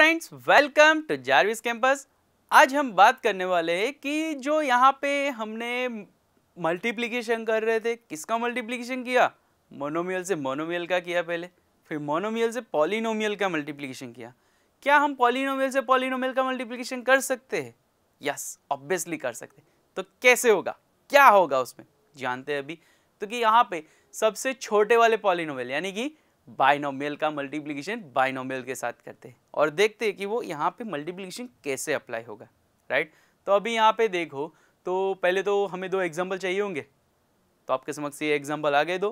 Friends welcome to Jarvis campus आज हम बात करने वाले हैं कि जो यहाँ पे हमने मल्टीप्लिकेशन कर रहे थे, किसका मल्टीप्लिकेशन किया? मोनोमियल से मोनोमियल का किया पहले, फिर मोनोमियल से पॉलिनोमियल का मल्टीप्लिकेशन किया। क्या हम पॉलिनोमियल से पॉलिनोमियल का मल्टीप्लिकेशन कर सकते हैं? यस ऑब्वियसली कर सकते तो कैसे होगा? क्या होगा उसमें? जानते हैं अभी? तो कि यहाँ पे सबसे छोटे वाले पॉलिनोमियल यानी कि बाइनोमियल का मल्टीप्लिकेशन बाइनोमियल के साथ करते हैं। और देखते हैं कि वो यहाँ पे मल्टीप्लिकेशन कैसे अप्लाई होगा राइट तो अभी यहाँ पे देखो तो पहले तो हमें दो एग्ज़ाम्पल चाहिए होंगे। तो आपके समक्ष ये एग्ज़ाम्पल आ गए दो।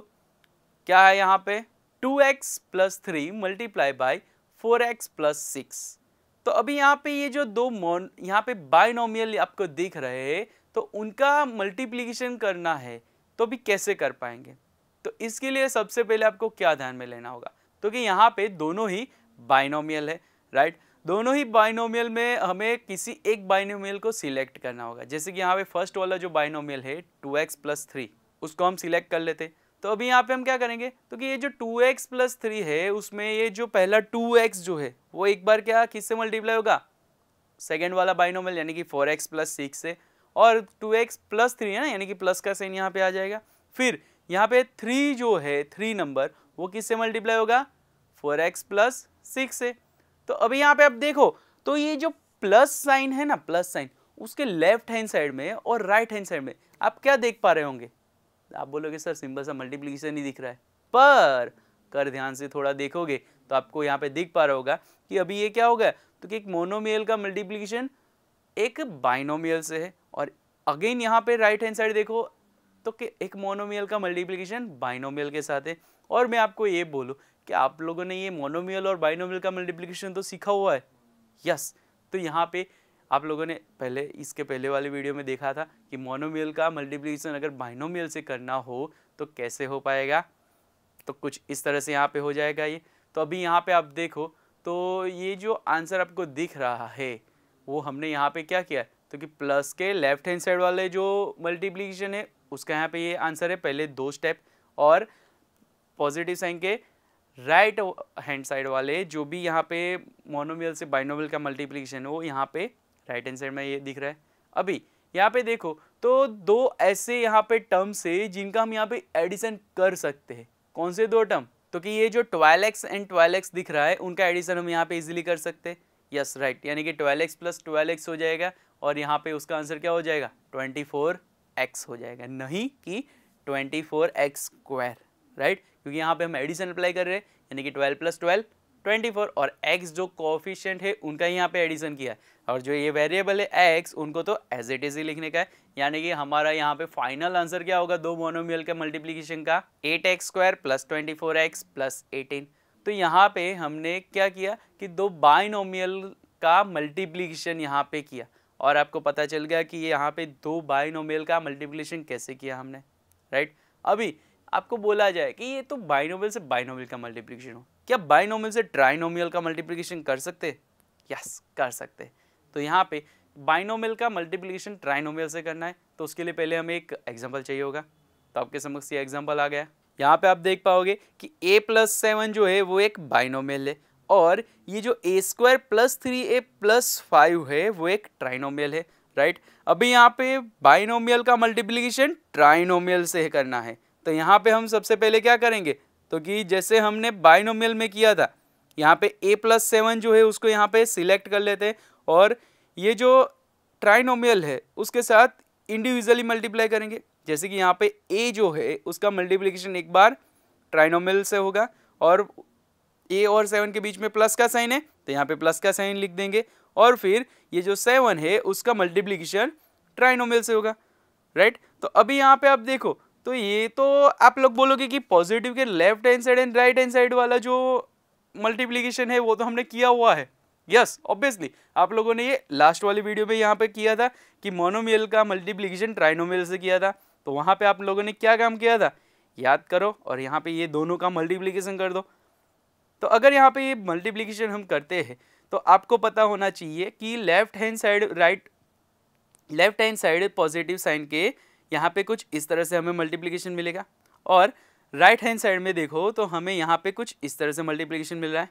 क्या है यहाँ पे? Two x plus three multiply by four x plus six तो अभी यहाँ पे ये जो दो मोन यहाँ पे बाइनोमियल आपको दिख रहे हैं तो उनका मल्टीप्लीकेशन करना है तो अभी कैसे कर पाएँगे? तो इसके लिए सबसे पहले आपको क्या ध्यान में लेना होगा? तो कि यहाँ पे दोनों ही बाइनोमियल है राइट दोनों ही बाइनोमियल में हमें किसी एक बाइनोमियल को सिलेक्ट करना होगा। जैसे कि यहाँ पे फ़र्स्ट वाला जो बाइनोमियल है, टू एक्स प्लस थ्री, उसको हम सिलेक्ट कर लेते। तो अभी यहाँ पे हम क्या करेंगे? तो कि ये जो टू एक्स प्लस थ्री है, उसमें ये जो पहला टू एक्स जो है, वो एक बार क्या किससे मल्टीप्लाई होगा? सेकेंड वाला बाइनोमियल यानी कि फोर एक्स प्लस सिक्स से और टू एक्स प्लस थ्री है ना, यानी कि प्लस का साइन यहाँ पे आ जाएगा। फिर यहाँ पे थ्री जो है थ्री नंबर वो किससे मल्टीप्लाई होगा? फोर एक्स प्लस सिक्स से। तो अभी यहाँ पे आप देखो तो ये जो प्लस साइन है ना प्लस साइन उसके लेफ़्ट हैंड साइड में और राइट हैंड साइड में, आप क्या देख पा रहे होंगे? आप बोलोगे, सर सिंपल सा मल्टीप्लीकेशन ही दिख रहा है। पर, कर ध्यान से थोड़ा देखोगे तो आपको यहाँ पे दिख पा रहा होगा कि अभी ये क्या होगा तो कि एक मोनोमियल का मल्टीप्लीकेशन एक बाइनोमियल से है और अगेन यहाँ पे राइट हैंड साइड देखो तो कि एक मोनोमियल का मल्टीप्लिकेशन बाइनोमियल के साथ है। और मैं आपको ये बोलूँ कि आप लोगों ने ये मोनोमियल और बाइनोमियल का मल्टीप्लिकेशन तो सीखा हुआ है? यस तो यहाँ पे आप लोगों ने पहले, इसके पहले वाले वीडियो में देखा था कि मोनोमियल का मल्टीप्लिकेशन अगर बाइनोमियल से करना हो तो कैसे हो पाएगा? तो कुछ इस तरह से यहाँ पे हो जाएगा ये। तो अभी यहाँ पे आप देखो तो ये जो आंसर आपको दिख रहा है, वो हमने यहाँ पे क्या किया? तो कि प्लस के लेफ़्ट हैंड साइड वाले जो मल्टीप्लिकेशन है उसका यहाँ पे ये आंसर है, पहले दो स्टेप और पॉजिटिव साइन के राइट हैंड साइड वाले, जो भी यहाँ पे मोनोमियल से बाइनोमियल का मल्टीप्लीकेशन है वो यहाँ पे राइट हैंड साइड में ये दिख रहा है। अभी, यहाँ पे देखो तो दो ऐसे यहाँ पे टर्म्स है, जिनका हम यहाँ पे एडिशन कर सकते हैं। कौन से दो टर्म तो कि ये जो twelve x and twelve x दिख रहा है, उनका एडिशन हम यहाँ पे इजीली कर सकते हैं। यस राइट यानी कि twelve x plus twelve x हो जाएगा और यहाँ पे उसका आंसर क्या हो जाएगा? ट्वेंटी फोर एक्स हो जाएगा, नहीं कि twenty four x square right क्योंकि यहाँ पे हम एडिशन अप्लाई कर रहे हैं, यानी कि twelve plus twelve twenty four और एक्स जो कोफिशियंट है, उनका यहाँ पे एडिशन किया है। और जो ये वेरिएबल है एक्स उनको तो एज इट इज़ ही लिखने का है। यानी कि हमारा यहाँ पे फाइनल आंसर क्या होगा, दो मोनोमियल के मल्टीप्लीकेशन का eight x square plus twenty four x plus eighteen तो यहाँ पे हमने क्या किया कि दो बाइनोमियल का मल्टीप्लीकेशन यहाँ पे किया। और आपको पता चल गया कि ये यहाँ पे दो बाइनोमियल का मल्टीप्लीकेशन कैसे किया हमने राइट अभी आपको बोला जाए कि ये तो बाइनोमियल से बाइनोमियल का मल्टीप्लीकेशन हो। क्या बाइनोमियल से ट्राइनोमियल का मल्टीप्लीकेशन कर सकते? यस कर सकते। तो यहाँ पे बाइनोमियल का मल्टीप्लीकेशन ट्राइनोमियल से करना है। तो उसके लिए पहले हमें एक एग्ज़ाम्पल चाहिए होगा। तो आपके समक्ष ये एग्ज़ाम्पल आ गया। यहाँ पे आप देख पाओगे कि a प्लस सेवन जो है, वो एक बाइनोमियल है। और ये जो a square plus three a plus five है, वो एक ट्राइनोमियल है राइट अभी यहाँ पे बाइनोमियल का मल्टीप्लीकेशन ट्राइनोमियल से करना है। तो यहाँ पे हम सबसे पहले क्या करेंगे? तो कि जैसे हमने बाइनोमियल में किया था, यहाँ पे ए प्लस सेवन जो है, उसको यहाँ पे सिलेक्ट कर लेते हैं और ये जो ट्राइनोमियल है, उसके साथ इंडिविजुअली मल्टीप्लाई करेंगे। जैसे कि यहाँ पे ए जो है, उसका मल्टीप्लीकेशन एक बार ट्राइनोमियल से होगा और ए और सेवन के बीच में प्लस का साइन है तो यहाँ पे प्लस का साइन लिख देंगे। और फिर ये जो सेवन है, उसका मल्टीप्लीकेशन ट्राइनोमियल से होगा राइट तो अभी यहाँ पे आप देखो तो ये तो आप लोग बोलोगे कि पॉजिटिव के left hand side and right hand side वाला जो मल्टीप्लीकेशन है, वो तो हमने किया हुआ है। यस ऑब्वियसली आप लोगों ने ये लास्ट वाली वीडियो में यहाँ पे किया था कि मोनोमियल का मल्टीप्लीकेशन ट्राइनोमियल से किया था। तो वहाँ पे आप लोगों ने क्या काम किया था? याद करो, और यहाँ पे ये दोनों का मल्टीप्लीकेशन कर दो। तो अगर यहाँ पे ये मल्टीप्लीकेशन हम करते हैं तो आपको पता होना चाहिए कि left hand side right left hand side positive sign के यहाँ पे कुछ इस तरह से हमें मल्टीप्लीकेशन मिलेगा। और राइट हैंड साइड में देखो तो हमें यहाँ पे कुछ इस तरह से मल्टीप्लीकेशन मिल रहा है।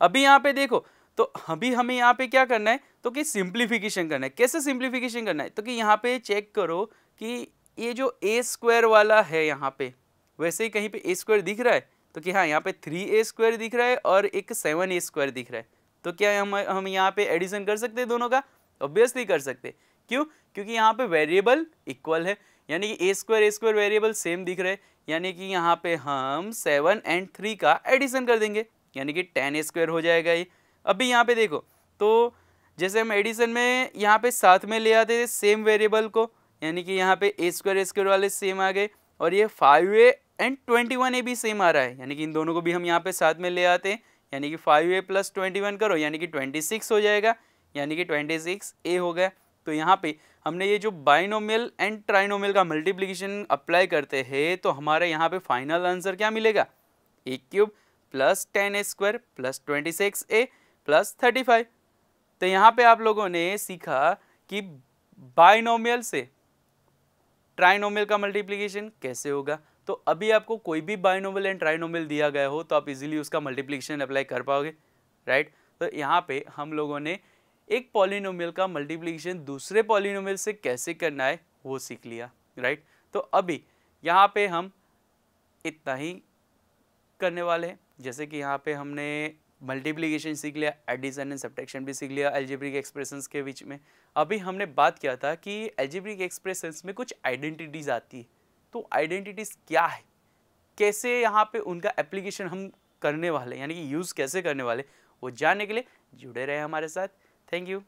अभी यहाँ पे देखो तो अभी हमें यहाँ पे क्या करना है? तो कि सिंप्लीफिकेशन करना है। कैसे सिंप्लीफिकेशन करना है? तो कि यहाँ पे चेक करो कि ये जो ए स्क्वायर वाला है यहाँ पे, वैसे ही कहीं पे ए स्क्वायर दिख रहा है? तो कि हाँ यहाँ पे थ्री ए स्क्वायर दिख रहा है और एक सेवन ए स्क्वायर दिख रहा है। तो क्या हम हम यहाँ पे एडिशन कर सकते हैं दोनों का? ऑब्वियसली कर सकते क्यों? क्योंकि यहाँ पे वेरिएबल इक्वल है। यानी कि a square a square variable same दिख रहे हैं। यानी कि यहाँ पे हम सेवन एंड थ्री का एडिशन कर देंगे। यानी कि टेन ए स्क्वायर हो जाएगा ये। अभी यहाँ पे देखो तो जैसे हम एडिशन में यहाँ पे साथ में ले आते थे सेम वेरिएबल को, यानी कि यहाँ पे ए स्क्वायर ए स्क्वायर वाले सेम आ गए। और ये five a and twenty one a भी सेम आ रहा है। यानी कि इन दोनों को भी हम यहाँ पे साथ में ले आते हैं। यानी कि five a plus twenty one करो, यानी कि ट्वेंटी सिक्स हो जाएगा। यानी कि ट्वेंटी सिक्स ए हो गया। तो यहाँ पे हमने ये जो बाइनोमियल एंड ट्राइनोमियल का मल्टीप्लिकेशन अप्लाई करते हैं तो हमारे यहाँ पे फाइनल आंसर क्या मिलेगा? A cube plus ten a square plus twenty six a plus thirty five तो यहाँ पे आप लोगों ने सीखा कि बाइनोमियल से ट्राइनोमियल का मल्टीप्लिकेशन कैसे होगा? तो अभी आपको कोई भी बाइनोमियल एंड ट्राइनोमियल दिया गया हो तो आप इजीली उसका मल्टीप्लिकेशन अप्लाई कर पाओगे राइट तो यहाँ पे हम लोगों ने एक पॉलिनोमियल का मल्टीप्लिकेशन दूसरे पॉलिनोमियल से कैसे करना है, वो सीख लिया राइट तो अभी यहाँ पे हम इतना ही करने वाले हैं। जैसे कि यहाँ पे हमने मल्टीप्लिकेशन सीख लिया एडिशन एंड सब्ट्रैक्शन भी सीख लिया एल्जेब्रिक एक्सप्रेशंस के बीच में। अभी हमने बात किया था कि एल्जेब्रिक एक्सप्रेशंस में कुछ आइडेंटिटीज़ आती है। तो आइडेंटिटीज़ क्या है? कैसे यहाँ पे उनका एप्लीकेशन हम करने वाले यानी कि यूज़ कैसे करने वाले वो जानने के लिए जुड़े रहे हमारे साथ। Thank you